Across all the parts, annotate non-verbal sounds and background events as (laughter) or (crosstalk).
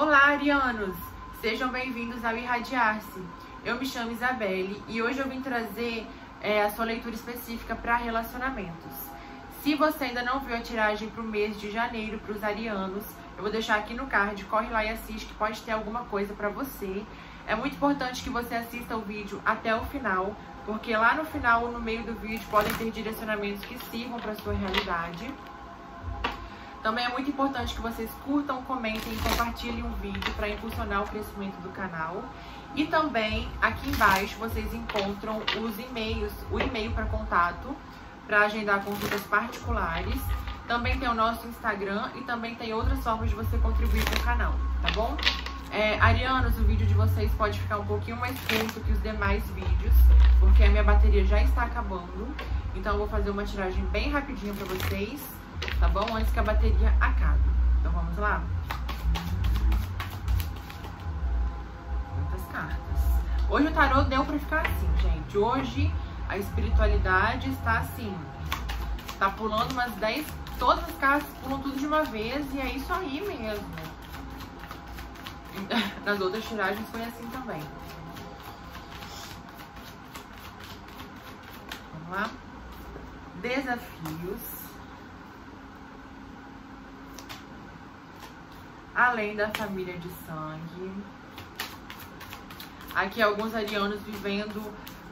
Olá, arianos! Sejam bem-vindos ao Irradiar-se. Eu me chamo Isabelle e hoje eu vim trazer é, a sua leitura específica para relacionamentos. Se você ainda não viu a tiragem para o mês de janeiro para os arianos, eu vou deixar aqui no card, corre lá e assiste que pode ter alguma coisa para você. É muito importante que você assista o vídeo até o final, porque lá no final ou no meio do vídeo podem ter direcionamentos que sirvam para sua realidade. Também é muito importante que vocês curtam, comentem e compartilhem o vídeo para impulsionar o crescimento do canal. E também aqui embaixo vocês encontram os e-mails, o e-mail para contato para agendar consultas particulares. Também tem o nosso Instagram e também tem outras formas de você contribuir com o canal, tá bom? É, arianos, o vídeo de vocês pode ficar um pouquinho mais curto que os demais vídeos, porque a minha bateria já está acabando. Então eu vou fazer uma tiragem bem rapidinha para vocês tá bom? Antes que a bateria acabe. Então vamos lá? Muitas cartas. Hoje o tarô deu pra ficar assim, gente. Hoje a espiritualidade está assim. Tá pulando umas 10. Todas as cartas pulam tudo de uma vez e é isso aí mesmo. (laughs) Nas outras tiragens foi assim também. Vamos lá? Desafios. Além da família de sangue. Aqui alguns arianos vivendo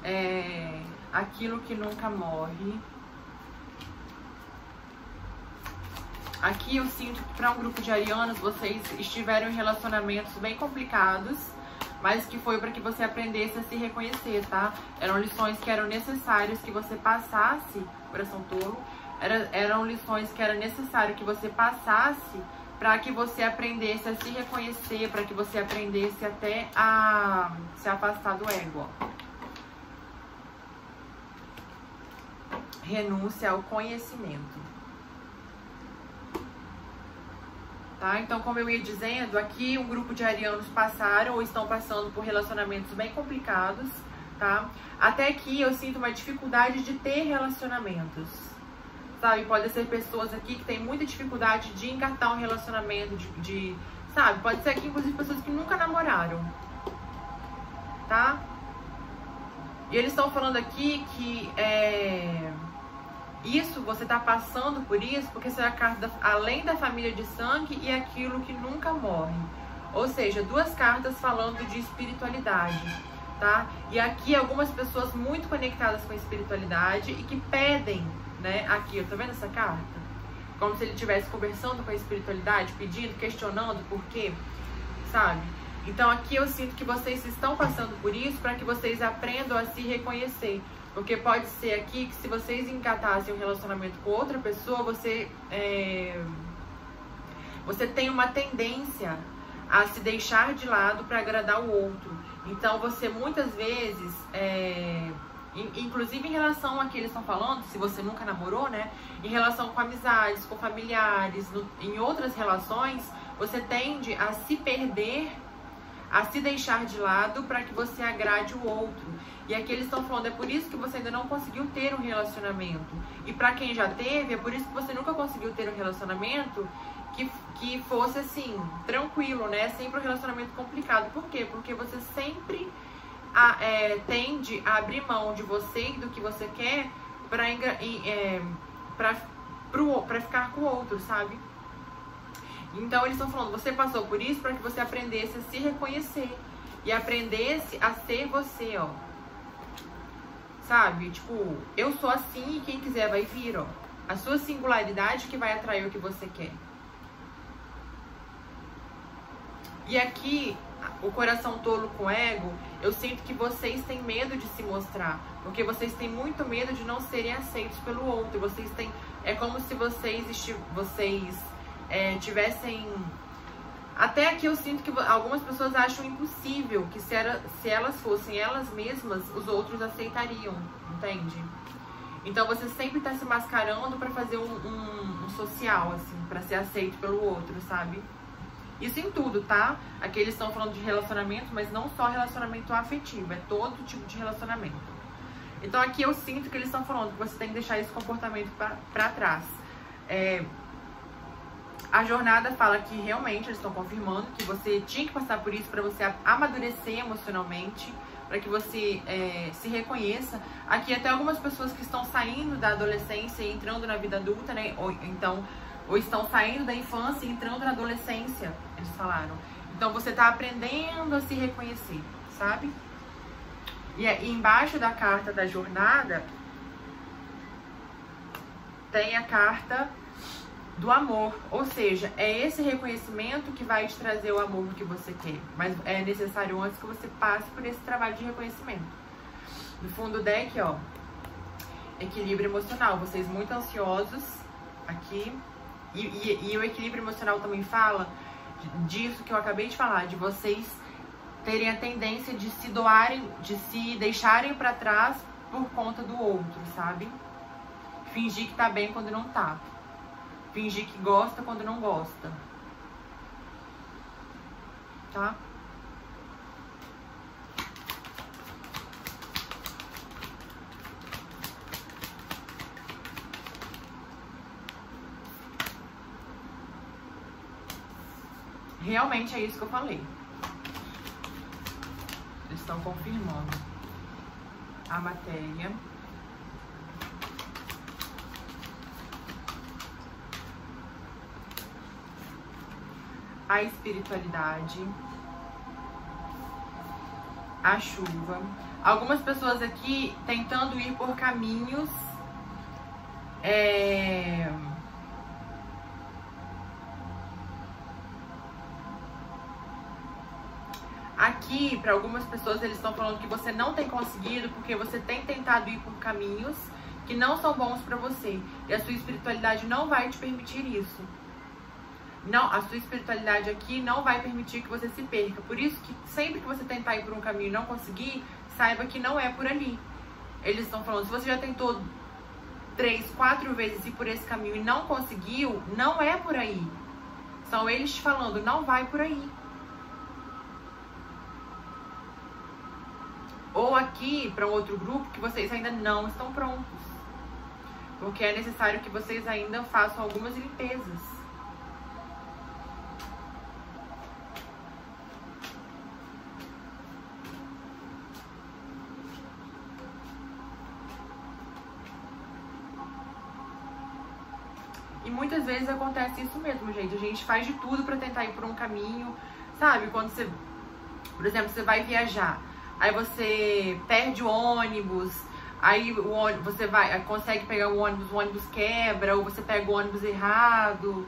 é, aquilo que nunca morre. Aqui eu sinto que para um grupo de arianos vocês estiveram em relacionamentos bem complicados, mas que foi para que você aprendesse a se reconhecer, tá? Eram lições que eram necessárias que você passasse, coração tolo, era, eram lições que era necessário que você passasse para que você aprendesse a se reconhecer, para que você aprendesse até a se afastar do ego. Renúncia ao conhecimento. Tá? Então, como eu ia dizendo, aqui um grupo de arianos passaram ou estão passando por relacionamentos bem complicados, tá? Até que eu sinto uma dificuldade de ter relacionamentos sabe? Pode ser pessoas aqui que têm muita dificuldade de encartar um relacionamento, de, de sabe? Pode ser aqui, inclusive, pessoas que nunca namoraram, tá? E eles estão falando aqui que é, isso, você tá passando por isso, porque essa é a carta além da família de sangue e aquilo que nunca morre. Ou seja, duas cartas falando de espiritualidade, tá? E aqui algumas pessoas muito conectadas com a espiritualidade e que pedem né? Aqui, tá vendo essa carta? Como se ele estivesse conversando com a espiritualidade, pedindo, questionando por quê, sabe? Então aqui eu sinto que vocês estão passando por isso para que vocês aprendam a se reconhecer. Porque pode ser aqui que se vocês encatassem um relacionamento com outra pessoa, você, é... você tem uma tendência a se deixar de lado para agradar o outro. Então você muitas vezes é Inclusive em relação a que eles estão falando, se você nunca namorou, né? Em relação com amizades, com familiares, no, em outras relações, você tende a se perder, a se deixar de lado para que você agrade o outro. E aqui eles estão falando, é por isso que você ainda não conseguiu ter um relacionamento. E para quem já teve, é por isso que você nunca conseguiu ter um relacionamento que, que fosse assim, tranquilo, né? Sempre um relacionamento complicado. Por quê? Porque você sempre a, é, tende a abrir mão de você e do que você quer para é, pra, ficar com o outro, sabe? Então eles estão falando, você passou por isso para que você aprendesse a se reconhecer e aprendesse a ser você, ó. Sabe? Tipo, eu sou assim e quem quiser vai vir, ó. A sua singularidade que vai atrair o que você quer. E aqui o coração tolo com ego, eu sinto que vocês têm medo de se mostrar, porque vocês têm muito medo de não serem aceitos pelo outro. Vocês têm, é como se vocês vocês é, tivessem até aqui eu sinto que algumas pessoas acham impossível que se, era, se elas fossem elas mesmas, os outros aceitariam, entende? Então você sempre está se mascarando para fazer um, um, um social, assim, para ser aceito pelo outro, sabe? Isso em tudo, tá? Aqui eles estão falando de relacionamento, mas não só relacionamento afetivo, é todo tipo de relacionamento. Então aqui eu sinto que eles estão falando que você tem que deixar esse comportamento pra trás. É, A jornada fala que realmente eles estão confirmando que você tinha que passar por isso para você amadurecer emocionalmente, para que você é, se reconheça. Aqui até algumas pessoas que estão saindo da adolescência e entrando na vida adulta, né? Ou então, ou estão saindo da infância e entrando na adolescência, eles falaram. Então você está aprendendo a se reconhecer, sabe? E, e embaixo da carta da jornada tem a carta do amor, ou seja, é esse reconhecimento que vai te trazer o amor que você quer, mas é necessário antes que você passe por esse trabalho de reconhecimento. No fundo do deck, ó, equilíbrio emocional, vocês muito ansiosos aqui, e, e, e o equilíbrio emocional também fala disso que eu acabei de falar, de vocês terem a tendência de se doarem, de se deixarem para trás por conta do outro, sabe? Fingir que tá bem quando não tá. Fingir que gosta quando não gosta. Tá? Realmente é isso que eu falei. Eles estão confirmando a matéria. a espiritualidade, a chuva. Algumas pessoas aqui tentando ir por caminhos Aqui, para algumas pessoas, eles estão falando que você não tem conseguido porque você tem tentado ir por caminhos que não são bons para você. E a sua espiritualidade não vai te permitir isso não, a sua espiritualidade aqui não vai permitir que você se perca. Por isso que sempre que você tentar ir por um caminho e não conseguir, saiba que não é por ali. Eles estão falando, se você já tentou três, quatro vezes ir por esse caminho e não conseguiu, não é por aí. São eles falando, não vai por aí. Ou aqui, para um outro grupo, que vocês ainda não estão prontos. Porque é necessário que vocês ainda façam algumas limpezas. muitas vezes acontece isso mesmo, gente. A gente faz de tudo para tentar ir por um caminho, sabe? Quando você, por exemplo, você vai viajar, aí você perde o ônibus, aí o ônibus, você vai, consegue pegar o ônibus, o ônibus quebra, ou você pega o ônibus errado,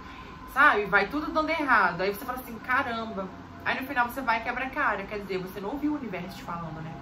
sabe? Vai tudo dando errado. Aí você fala assim, caramba. Aí no final você vai quebra a cara, quer dizer, você não ouviu o universo te falando, né?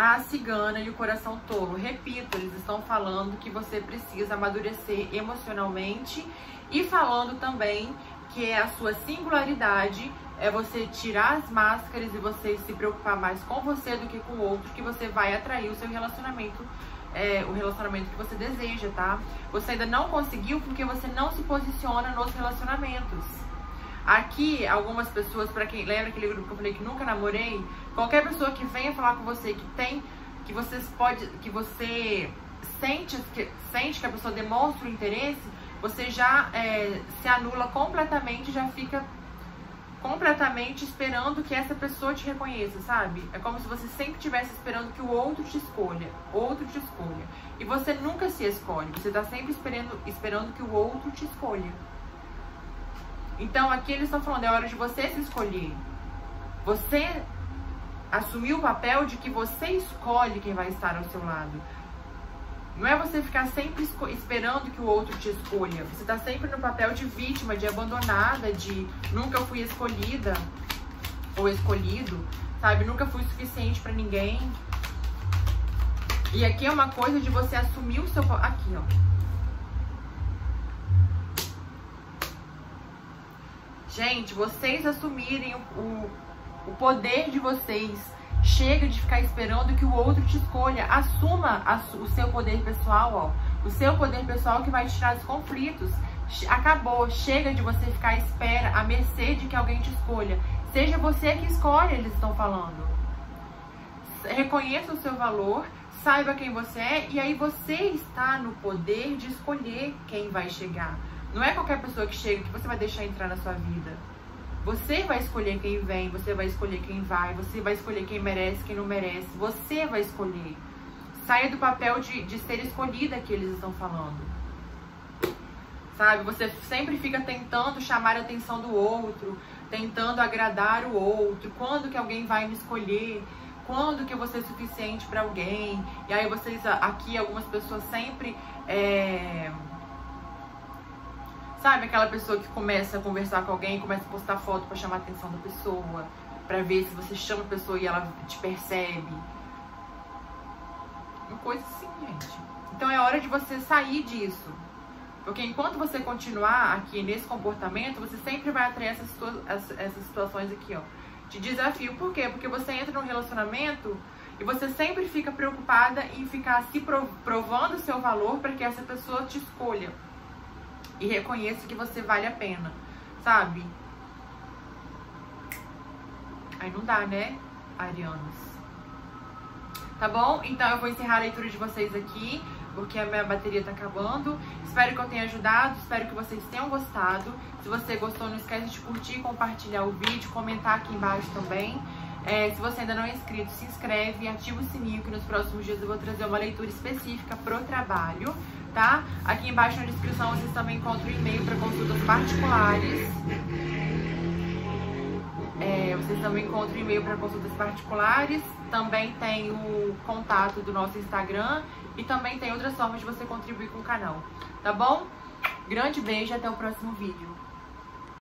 A cigana e o coração tolo. Repito, eles estão falando que você precisa amadurecer emocionalmente e falando também que é a sua singularidade é você tirar as máscaras e você se preocupar mais com você do que com o outro, que você vai atrair o seu relacionamento, é, o relacionamento que você deseja, tá? Você ainda não conseguiu porque você não se posiciona nos relacionamentos. Aqui, algumas pessoas, para quem lembra aquele grupo que eu falei que nunca namorei, qualquer pessoa que venha falar com você que tem, que você pode, que você sente que, sente que a pessoa demonstra o interesse, você já é, se anula completamente, já fica completamente esperando que essa pessoa te reconheça, sabe? É como se você sempre estivesse esperando que o outro te escolha, outro te escolha. E você nunca se escolhe, você está sempre esperando, esperando que o outro te escolha. Então aqui eles estão falando, é hora de você se escolher. Você assumir o papel de que você escolhe quem vai estar ao seu lado. Não é você ficar sempre esperando que o outro te escolha. Você está sempre no papel de vítima, de abandonada, de nunca fui escolhida ou escolhido, sabe? Nunca fui suficiente para ninguém. E aqui é uma coisa de você assumir o seu. Aqui, ó. Gente, vocês assumirem o, o, poder de vocês. Chega de ficar esperando que o outro te escolha. Assuma a, o seu poder pessoal, ó. O seu poder pessoal que vai tirar os conflitos. Acabou. Chega de você ficar à espera, à mercê de que alguém te escolha. Seja você que escolhe, eles estão falando. Reconheça o seu valor, saiba quem você é e aí você está no poder de escolher quem vai chegar. Não é qualquer pessoa que chega que você vai deixar entrar na sua vida. Você vai escolher quem vem, você vai escolher quem vai, você vai escolher quem merece, quem não merece. Você vai escolher. Saia do papel de, de ser escolhida que eles estão falando. Sabe? Você sempre fica tentando chamar a atenção do outro, tentando agradar o outro. Quando que alguém vai me escolher? Quando que eu vou ser suficiente para alguém? E aí vocês aqui, algumas pessoas sempre. É... Sabe aquela pessoa que começa a conversar com alguém, começa a postar foto para chamar a atenção da pessoa, para ver se você chama a pessoa e ela te percebe. Uma coisa assim, gente. Então é hora de você sair disso. Porque enquanto você continuar aqui nesse comportamento, você sempre vai atrair essas, essas situações aqui, ó de desafio. Por quê? Porque você entra num relacionamento e você sempre fica preocupada em ficar se provando o seu valor para que essa pessoa te escolha e reconheça que você vale a pena, sabe? Aí não dá, né, Arianos? Tá bom? Então eu vou encerrar a leitura de vocês aqui porque a minha bateria tá acabando. Espero que eu tenha ajudado, espero que vocês tenham gostado. Se você gostou, não esquece de curtir, compartilhar o vídeo, comentar aqui embaixo também. É, se você ainda não é inscrito, se inscreve e ativa o sininho que nos próximos dias eu vou trazer uma leitura específica pro trabalho, tá? Aqui embaixo na descrição vocês também encontram o e-mail para consultas particulares. É, vocês também encontram e-mail para consultas particulares. Também tem o contato do nosso Instagram e também tem outras formas de você contribuir com o canal, tá bom? Grande beijo e até o próximo vídeo.